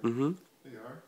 Mm-hmm. they are?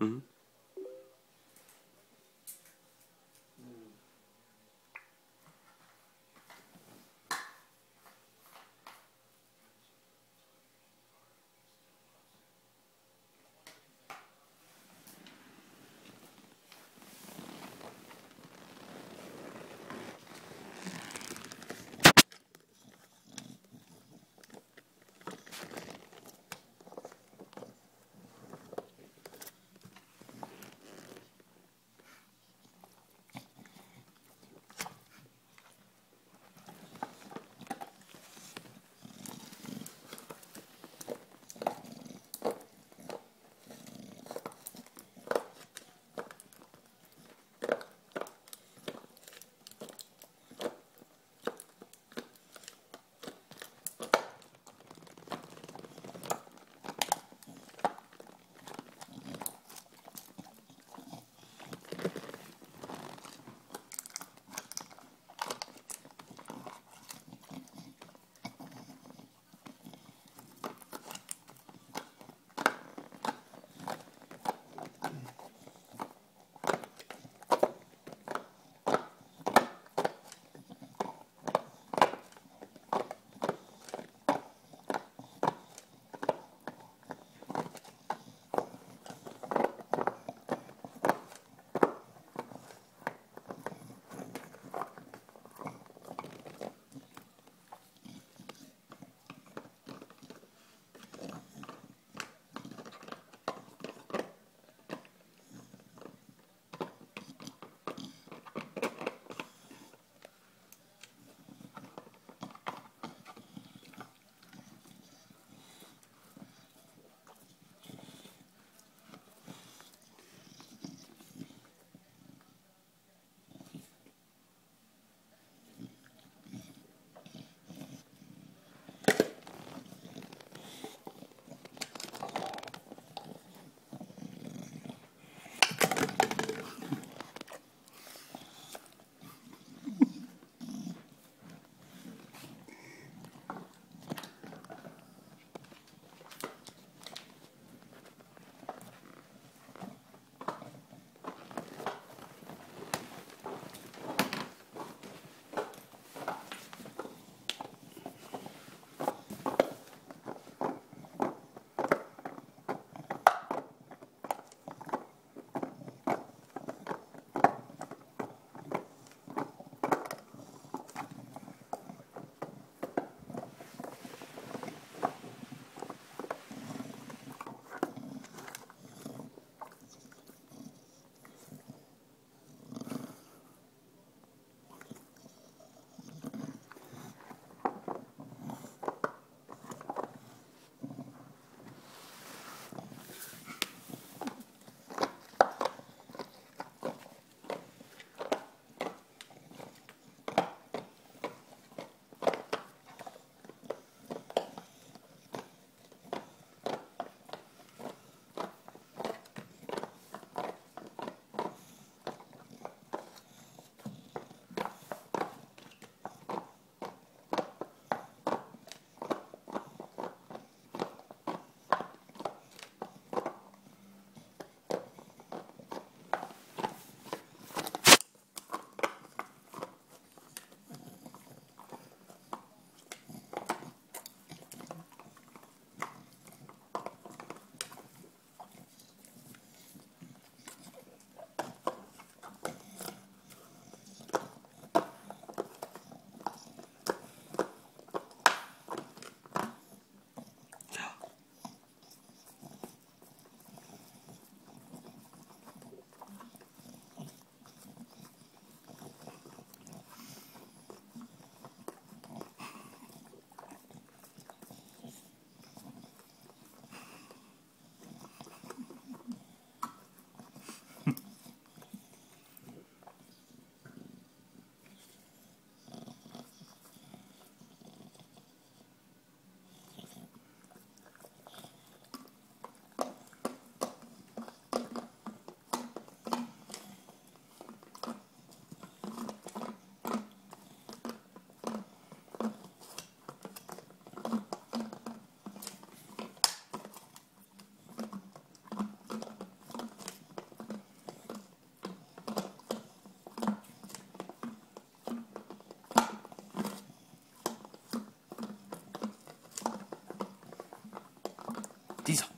Mhm. dieser.